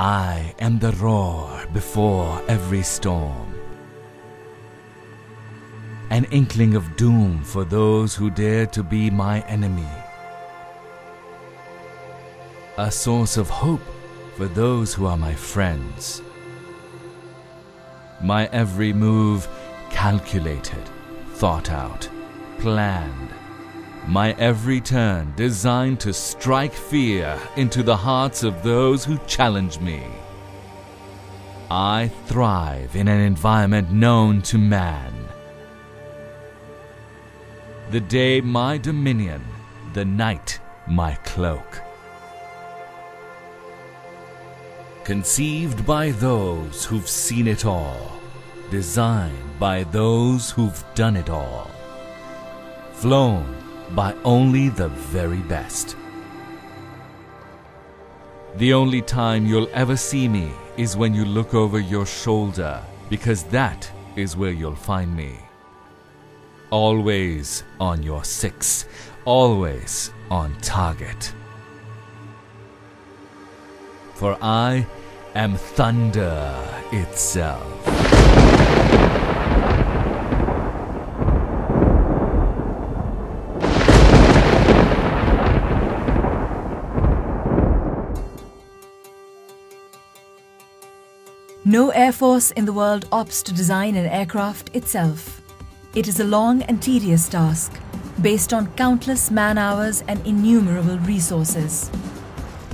I am the roar before every storm. An inkling of doom for those who dare to be my enemy. A source of hope for those who are my friends. My every move calculated, thought out, planned. My every turn designed to strike fear into the hearts of those who challenge me. I thrive in an environment known to man. The day my dominion, the night my cloak. Conceived by those who've seen it all, designed by those who've done it all, flown by only the very best. The only time you'll ever see me is when you look over your shoulder, because that is where you'll find me. Always on your six, always on target. For I am thunder itself. No air force in the world opts to design an aircraft itself. It is a long and tedious task, based on countless man hours and innumerable resources.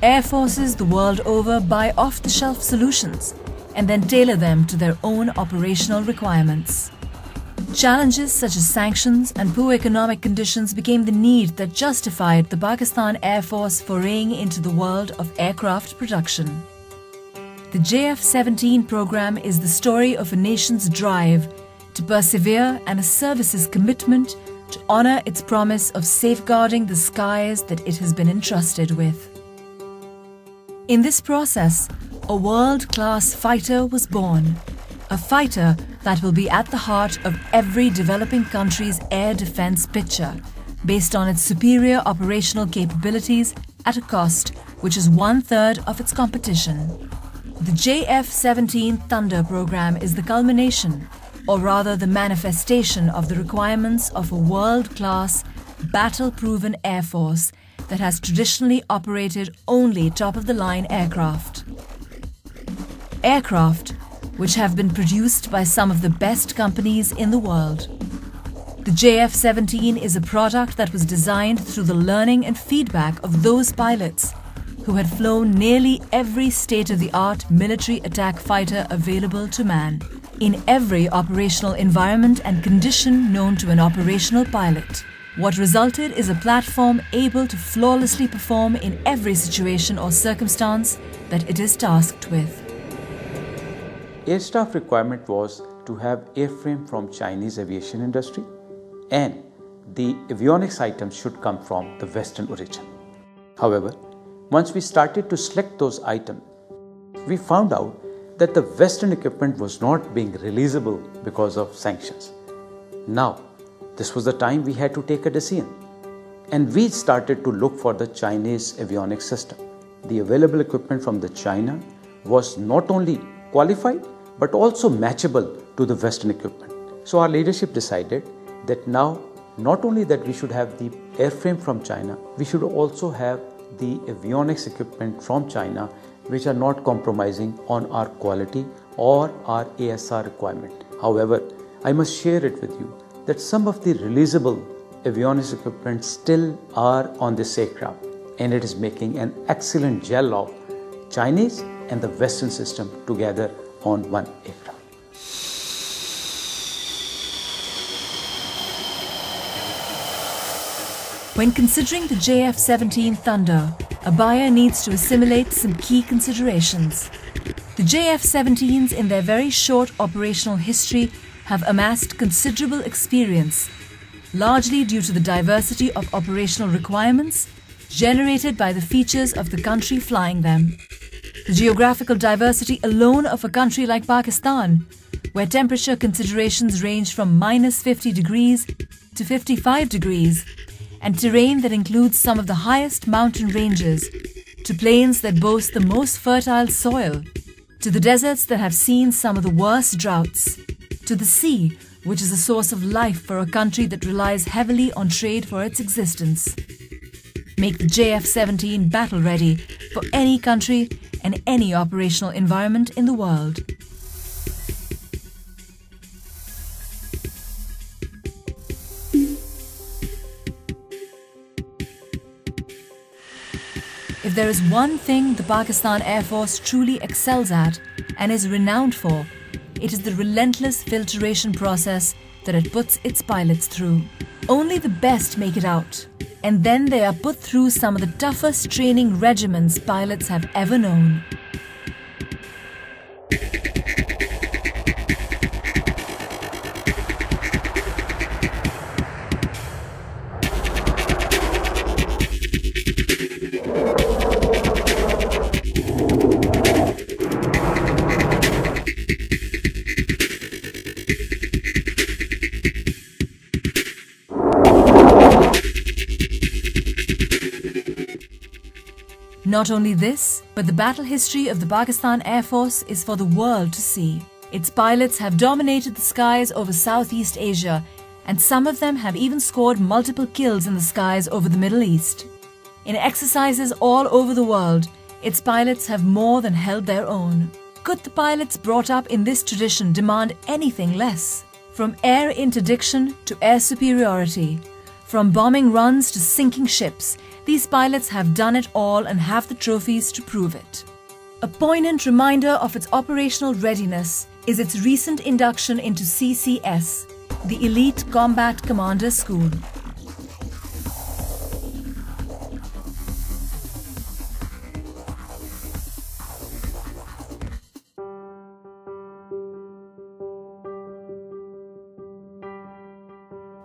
Air forces the world over buy off the shelf solutions and then tailor them to their own operational requirements. Challenges such as sanctions and poor economic conditions became the need that justified the Pakistan Air Force foraying into the world of aircraft production. The JF 17 program is the story of a nation's drive to persevere and a service's commitment to honor its promise of safeguarding the skies that it has been entrusted with. In this process, a world class fighter was born. A fighter that will be at the heart of every developing country's air defense picture, based on its superior operational capabilities at a cost which is one third of its competition. The JF 17 Thunder program is the culmination, or rather the manifestation, of the requirements of a world class, battle proven air force that has traditionally operated only top of the line aircraft. Aircraft which have been produced by some of the best companies in the world. The JF 17 is a product that was designed through the learning and feedback of those pilots who had flown nearly every state of the art military attack fighter available to man, in every operational environment and condition known to an operational pilot. What resulted is a platform able to flawlessly perform in every situation or circumstance that it is tasked with. Air staff requirement was to have airframe from Chinese aviation industry and the avionics items should come from the western origin. However, once we started to select those items, we found out that the western equipment was not being releasable because of sanctions. Now, this was the time we had to take a decision. And we started to look for the Chinese avionics system. The available equipment from the China was not only qualified but also matchable to the Western equipment. So our leadership decided that now not only that we should have the airframe from China, we should also have the avionics equipment from China which are not compromising on our quality or our ASR requirement. However, I must share it with you that some of the releasable avionics equipment still are on this aircraft and it is making an excellent gel of Chinese and the Western system together on one aircraft. When considering the JF 17 Thunder, a buyer needs to assimilate some key considerations. The JF 17s, in their very short operational history, have amassed considerable experience, largely due to the diversity of operational requirements generated by the features of the country flying them. The geographical diversity alone of a country like Pakistan, where temperature considerations range from minus 50 degrees to 55 degrees, and terrain that includes some of the highest mountain ranges to plains that boast the most fertile soil, to the deserts that have seen some of the worst droughts, to the sea, which is a source of life for a country that relies heavily on trade for its existence. Make the JF 17 battle ready for any country and any operational environment in the world. There is one thing the Pakistan Air Force truly excels at and is renowned for, it is the relentless filtration process that it puts its pilots through. Only the best make it out, and then they are put through some of the toughest training regimens pilots have ever known. Not only this, but the battle history of the Pakistan Air Force is for the world to see. Its pilots have dominated the skies over Southeast Asia, and some of them have even scored multiple kills in the skies over the Middle East. In exercises all over the world, its pilots have more than held their own. Could the pilots brought up in this tradition demand anything less? From air interdiction to air superiority, from bombing runs to sinking ships, these pilots have done it all and have the trophies to prove it. A poignant reminder of its operational readiness is its recent induction into CCS, the Elite Combat Commander School.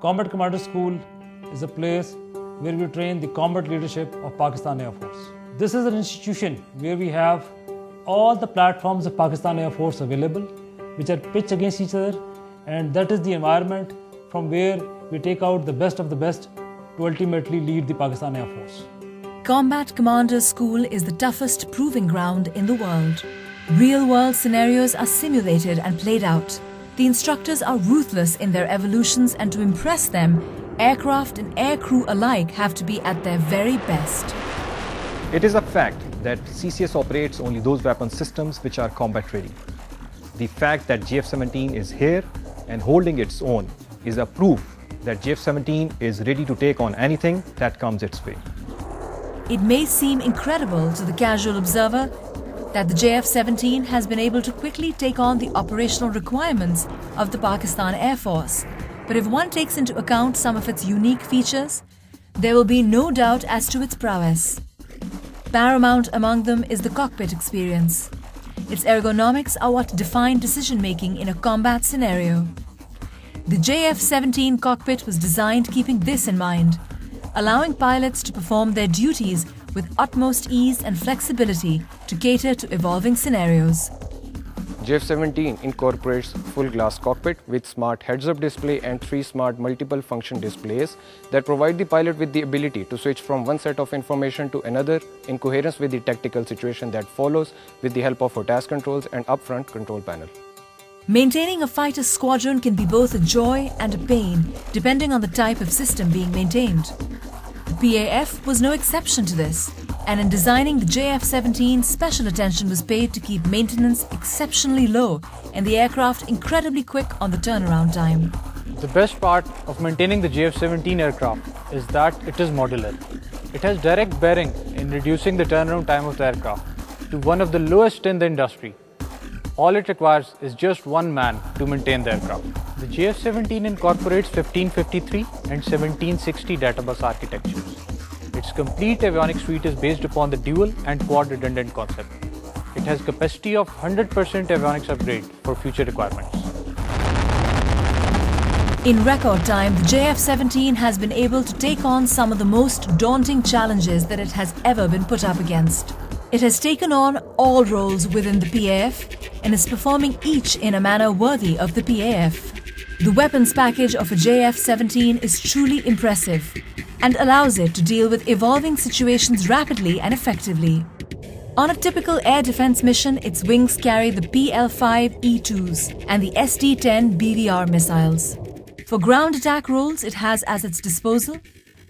Combat Commander School is a place where we train the combat leadership of Pakistan Air Force. This is an institution where we have all the platforms of Pakistan Air Force available, which are pitched against each other, and that is the environment from where we take out the best of the best to ultimately lead the Pakistan Air Force. Combat Commanders School is the toughest proving ground in the world. Real world scenarios are simulated and played out. The instructors are ruthless in their evolutions, and to impress them, aircraft and aircrew alike have to be at their very best. It is a fact that CCS operates only those weapon systems which are combat ready. The fact that JF-17 is here and holding its own is a proof that JF-17 is ready to take on anything that comes its way. It may seem incredible to the casual observer that the JF-17 has been able to quickly take on the operational requirements of the Pakistan Air Force but if one takes into account some of its unique features, there will be no doubt as to its prowess. Paramount among them is the cockpit experience. Its ergonomics are what define decision making in a combat scenario. The JF 17 cockpit was designed keeping this in mind, allowing pilots to perform their duties with utmost ease and flexibility to cater to evolving scenarios. JF-17 incorporates full glass cockpit with smart heads-up display and three smart multiple function displays that provide the pilot with the ability to switch from one set of information to another in coherence with the tactical situation that follows with the help of task controls and upfront control panel. Maintaining a fighter squadron can be both a joy and a pain, depending on the type of system being maintained. The PAF was no exception to this, and in designing the JF-17, special attention was paid to keep maintenance exceptionally low and the aircraft incredibly quick on the turnaround time. The best part of maintaining the JF-17 aircraft is that it is modular. It has direct bearing in reducing the turnaround time of the aircraft to one of the lowest in the industry. All it requires is just one man to maintain the aircraft. The JF-17 incorporates 1553 and 1760 databus architectures. Its complete avionics suite is based upon the dual and quad redundant concept. It has capacity of 100% avionics upgrade for future requirements. In record time, the JF-17 has been able to take on some of the most daunting challenges that it has ever been put up against. It has taken on all roles within the PAF and is performing each in a manner worthy of the PAF. The weapons package of a JF-17 is truly impressive and allows it to deal with evolving situations rapidly and effectively. On a typical air defense mission, its wings carry the PL-5 E-2s and the SD-10 BVR missiles. For ground attack roles, it has at its disposal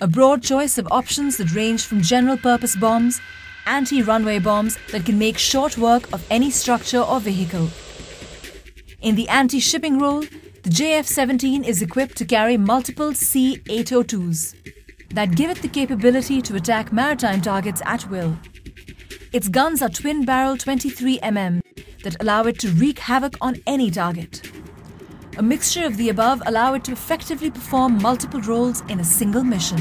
a broad choice of options that range from general purpose bombs, anti runway bombs that can make short work of any structure or vehicle. In the anti shipping role, the JF 17 is equipped to carry multiple C 802s that give it the capability to attack maritime targets at will. Its guns are twin barrel 23mm that allow it to wreak havoc on any target. A mixture of the above allow it to effectively perform multiple roles in a single mission.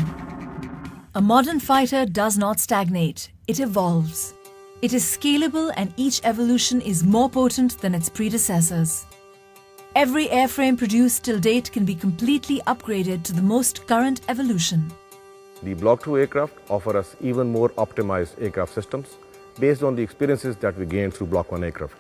A modern fighter does not stagnate, it evolves. It is scalable and each evolution is more potent than its predecessors. Every airframe produced till date can be completely upgraded to the most current evolution. The Block 2 aircraft offer us even more optimized aircraft systems based on the experiences that we gained through Block 1 aircraft.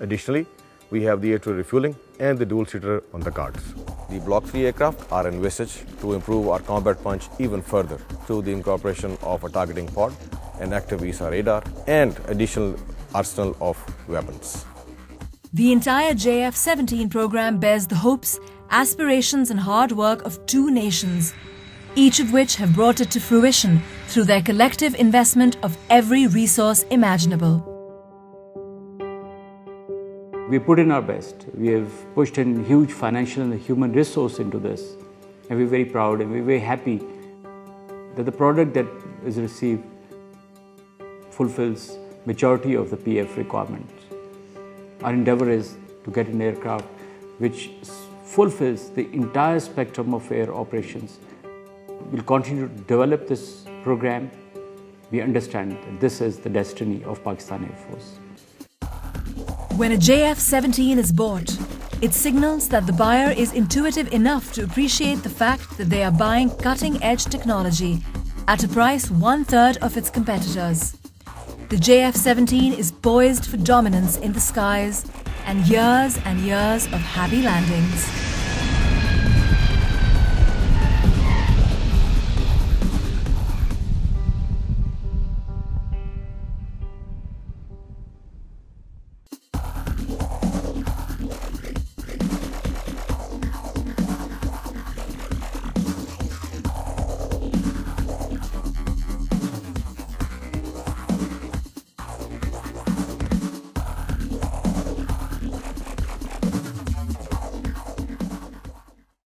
Additionally, we have the air-to-air refueling and the dual-seater on the cards. The Block 3 aircraft are envisaged to improve our combat punch even further through the incorporation of a targeting pod, an active ESA radar, and additional arsenal of weapons. The entire JF 17 program bears the hopes, aspirations, and hard work of two nations, each of which have brought it to fruition through their collective investment of every resource imaginable. We put in our best. We have pushed in huge financial and human resource into this. And we're very proud and we're very happy that the product that is received fulfills majority of the PF requirements. Our endeavor is to get an aircraft which fulfills the entire spectrum of air operations. We'll continue to develop this program. We understand that this is the destiny of Pakistan Air Force. When a JF 17 is bought, it signals that the buyer is intuitive enough to appreciate the fact that they are buying cutting edge technology at a price one third of its competitors. The JF 17 is poised for dominance in the skies and years and years of happy landings.